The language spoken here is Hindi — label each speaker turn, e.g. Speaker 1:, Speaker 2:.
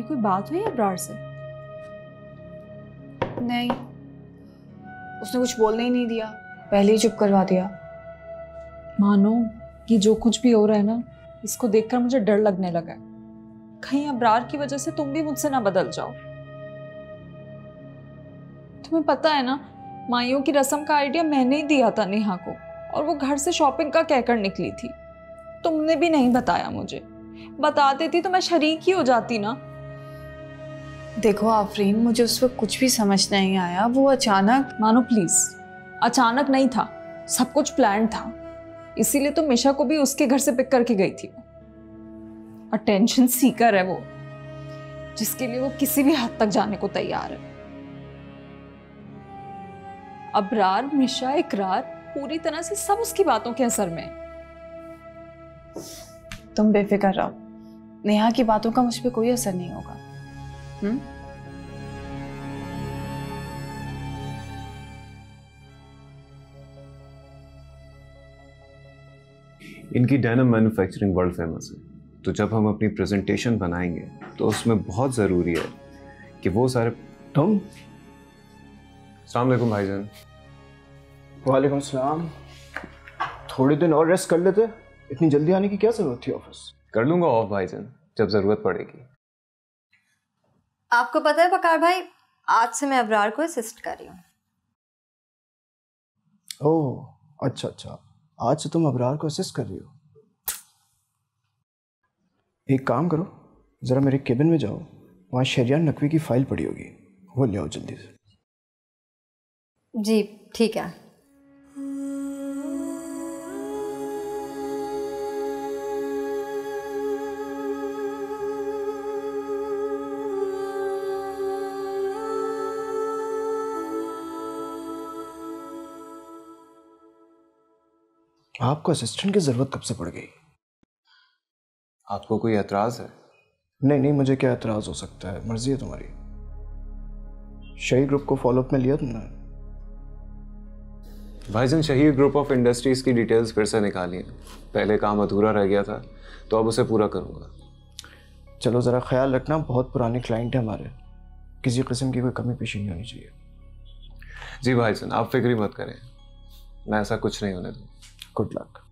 Speaker 1: तुम्हारी कोई बात हुई अब्रार से?
Speaker 2: नहीं। उसने कुछ बोलने ही नहीं दिया। पहले ही चुप करवा दिया।
Speaker 1: मानो ये जो कुछ भी हो रहा है ना इसको देखकर मुझे डर लगने लगा है। कहीं अब्रार की वजह से तुम भी मुझसे ना बदल जाओ। तुम्हें पता है ना माइयों की रस्म का आइडिया मैंने ही दिया था नेहा को और वो घर से शॉपिंग का कहकर निकली थी। तुमने भी नहीं बताया मुझे। बता देती तो मैं शरीक ही हो जाती ना।
Speaker 2: देखो आफरीन, मुझे उस वक्त कुछ भी समझ नहीं आया। वो अचानक,
Speaker 1: मानो प्लीज़ अचानक नहीं था। सब कुछ प्लान था। इसीलिए तो मिशा को भी उसके घर से पिक करके गई थी अटेंशन सीकर है वो, जिसके लिए वो किसी भी हद तक जाने को तैयार है। अबरार मिशा इकरार पूरी तरह से सब उसकी बातों के असर में
Speaker 2: तुम बेफिक्र रहो। नेहा की बातों का मुझ पर कोई असर नहीं होगा। हम्म?
Speaker 3: इनकी डैनम मैन्युफैक्चरिंग वर्ल्ड फ़ेमस है। तो जब हम अपनी प्रेजेंटेशन बनाएँगे तो उसमें बहुत ज़रूरी है कि वो सारे
Speaker 4: तुम?
Speaker 3: अलैक्म भाईजान।
Speaker 4: वालेकुम सलाम। थोड़े दिन और रेस्ट कर लेते। इतनी जल्दी आने की क्या ज़रूरत थी ऑफ़िस?
Speaker 3: कर लूँगा ऑफ़ भाईजान जब ज़रूरत पड़ेगी।
Speaker 5: आपको पता है बकार भाई आज से मैं अबरार को असिस्ट कर रही हूँ।
Speaker 4: ओह अच्छा अच्छा। आज से तुम अबरार को असिस्ट कर रही हो? एक काम करो ज़रा मेरे केबिन में जाओ वहाँ शरियान नकवी की फ़ाइल पड़ी होगी वो ले आओ जल्दी से।
Speaker 5: जी ठीक है।
Speaker 4: आपको असिस्टेंट की ज़रूरत कब से पड़ गई?
Speaker 3: आपको कोई एतराज़ है?
Speaker 4: नहीं नहीं मुझे क्या एतराज़ हो सकता है? मर्ज़ी है तुम्हारी। शही ग्रुप को फॉलोअप में लिया तुमने?
Speaker 3: भाईजान शहीद ग्रुप ऑफ़ इंडस्ट्रीज़ की डिटेल्स फिर से निकाली हैं पहले काम अधूरा रह गया था तो अब उसे पूरा करूँगा।
Speaker 4: चलो ज़रा ख्याल रखना बहुत पुराने क्लाइंट हैं हमारे। किसी किस्म की कोई कमी पेशी नहीं होनी चाहिए।
Speaker 3: जी भाई भाईजान आप फ़िक्र मत करें। मैं ऐसा कुछ नहीं होने दूँ
Speaker 4: Good luck.